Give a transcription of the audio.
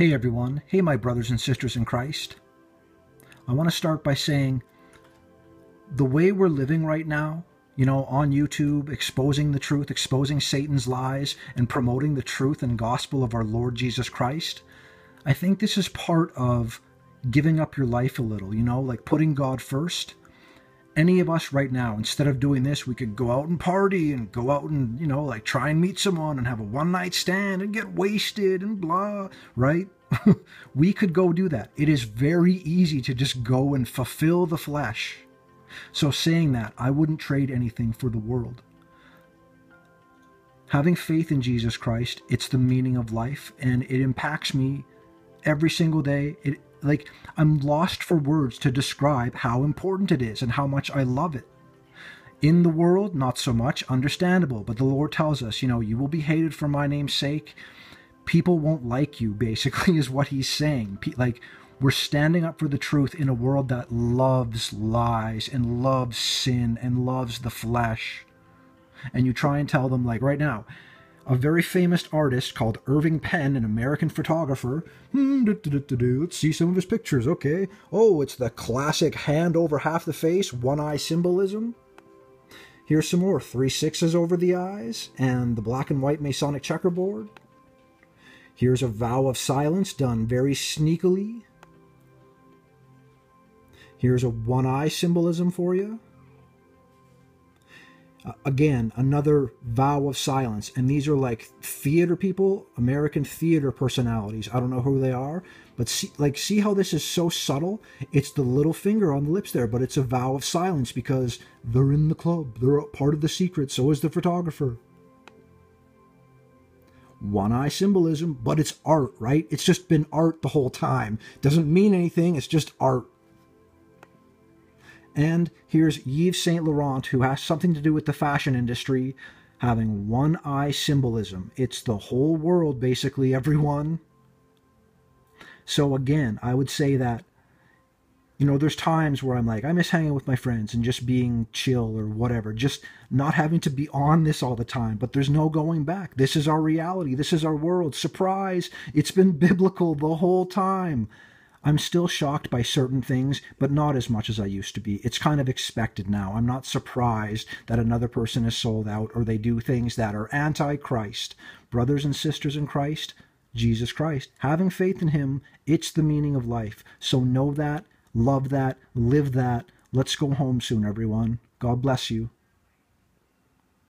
Hey everyone, hey my brothers and sisters in Christ. I want to start by saying the way we're living right now, you know, on YouTube, exposing the truth, exposing Satan's lies, and promoting the truth and gospel of our Lord Jesus Christ, I think this is part of giving up your life a little, you know, like putting God first any of us right now, instead of doing this, we could go out and party and go out and, you know, like try and meet someone and have a one night stand and get wasted and blah, right? we could go do that. It is very easy to just go and fulfill the flesh. So, saying that, I wouldn't trade anything for the world. Having faith in Jesus Christ, it's the meaning of life and it impacts me every single day. It like I'm lost for words to describe how important it is and how much I love it. In the world, not so much, understandable, but the Lord tells us, you know, you will be hated for my name's sake. People won't like you, basically, is what he's saying. Like, we're standing up for the truth in a world that loves lies and loves sin and loves the flesh. And you try and tell them, like, right now, a very famous artist called Irving Penn, an American photographer. Hmm, Let's see some of his pictures. Okay. Oh, it's the classic hand over half the face, one eye symbolism. Here's some more three sixes over the eyes, and the black and white Masonic checkerboard. Here's a vow of silence done very sneakily. Here's a one eye symbolism for you. Again, another vow of silence. And these are like theater people, American theater personalities. I don't know who they are, but see, like, see how this is so subtle? It's the little finger on the lips there, but it's a vow of silence because they're in the club. They're part of the secret. So is the photographer. One eye symbolism, but it's art, right? It's just been art the whole time. Doesn't mean anything. It's just art. And here's Yves Saint Laurent, who has something to do with the fashion industry, having one eye symbolism. It's the whole world, basically, everyone. So, again, I would say that, you know, there's times where I'm like, I miss hanging with my friends and just being chill or whatever, just not having to be on this all the time. But there's no going back. This is our reality. This is our world. Surprise! It's been biblical the whole time. I'm still shocked by certain things, but not as much as I used to be. It's kind of expected now. I'm not surprised that another person is sold out or they do things that are anti Christ. Brothers and sisters in Christ, Jesus Christ, having faith in Him, it's the meaning of life. So know that, love that, live that. Let's go home soon, everyone. God bless you.